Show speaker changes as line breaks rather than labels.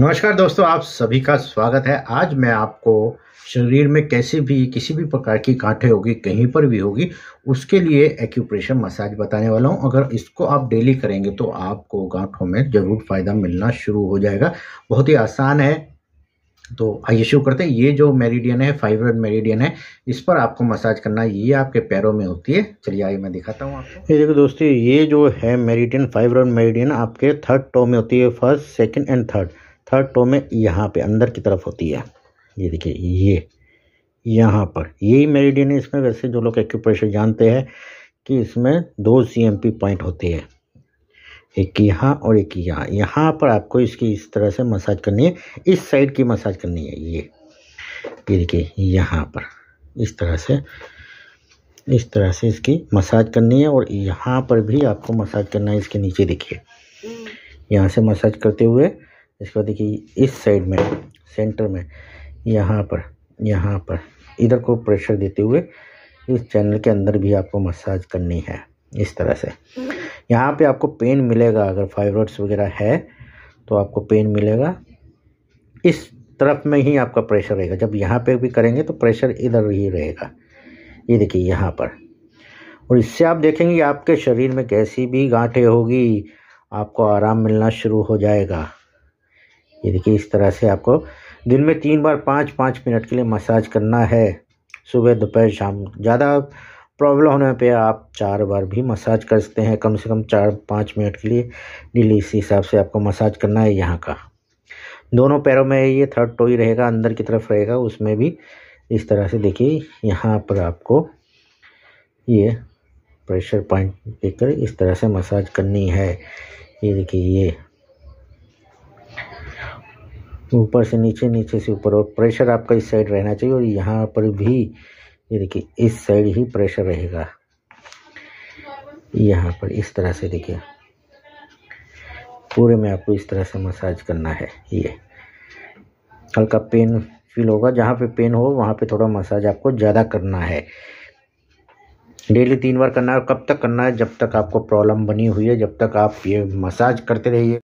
नमस्कार दोस्तों, आप सभी का स्वागत है। आज मैं आपको शरीर में कैसे भी, किसी भी प्रकार की गांठें होगी, कहीं पर भी होगी, उसके लिए एक्यूप्रेशर मसाज बताने वाला हूँ। अगर इसको आप डेली करेंगे तो आपको गांठों में ज़रूर फ़ायदा मिलना शुरू हो जाएगा। बहुत ही आसान है। तो आइए शुरू करते हैं। ये जो मेरिडियन है फाइब्रोइड मेरिडियन है, इस पर आपको मसाज करना, ये आपके पैरों में होती है। चलिए, आइए मैं दिखाता हूँ आपको। ये देखो दोस्तों, ये जो है मेरिडियन फाइब्रोइड मेरिडियन आपके थर्ड टो में होती है first second and third third toe में यहाँ पे अंदर की तरफ़ होती है। ये देखिए, ये, यहाँ पर। यही मेरिडियन है, इसमें वैसे जो लोग एक्यूप्रेशर जानते हैं कि इसमें दो सी एम पी पॉइंट होते हैं। एक यहाँ और एक यहाँ। यहाँ पर आपको इसकी इस तरह से मसाज करनी है। इस साइड की मसाज करनी है, ये। ये देखिए, यहाँ पर। इस तरह से, इस तरह से इसकी मसाज करनी है और यहाँ पर भी आपको मसाज करना है, इसके नीचे देखिए। यहाँ से मसाज करते हुए इसके देखिए, इस साइड में सेंटर में, यहाँ पर यहाँ पर, इधर को प्रेशर देते हुए इस चैनल के अंदर भी आपको मसाज करनी है, इस तरह से। यहाँ पे आपको पेन मिलेगा, अगर फाइब्रोड्स वगैरह है तो आपको पेन मिलेगा। इस तरफ़ में ही आपका प्रेशर रहेगा। जब यहाँ पे भी करेंगे तो प्रेशर इधर ही रहेगा। ये देखिए, यहाँ पर। और इससे आप देखेंगे, आपके शरीर में कैसी भी गांठें होगी, आपको आराम मिलना शुरू हो जाएगा। ये देखिए, इस तरह से आपको दिन में तीन बार पाँच पाँच मिनट के लिए मसाज करना है। सुबह, दोपहर, शाम, ज़्यादा प्रॉब्लम होने पे आप चार बार भी मसाज कर सकते हैं। कम से कम चार, पाँच मिनट के लिए डेली इसी हिसाब से आपको मसाज करना है यहाँ का। दोनों पैरों में ये थर्ड टोई रहेगा, अंदर की तरफ़ रहेगा, उसमें भी इस तरह से देखिए, यहाँ पर आपको ये प्रेशर पॉइंट देकर इस तरह से मसाज करनी है। ये देखिए, ये ऊपर से नीचे नीचे से ऊपर, और प्रेशर आपका इस साइड रहना चाहिए, और यहाँ पर भी, ये देखिए, इस साइड ही प्रेशर रहेगा। यहाँ पर इस तरह से देखिए, पूरे में आपको इस तरह से मसाज करना है, ये। हल्का पेन फील होगा, जहाँ पे पेन हो, वहाँ पे थोड़ा मसाज आपको ज़्यादा करना है। डेली तीन बार करना है कब तक करना है, जब तक आपको प्रॉब्लम बनी हुई है, जब तक आप ये मसाज करते रहिए।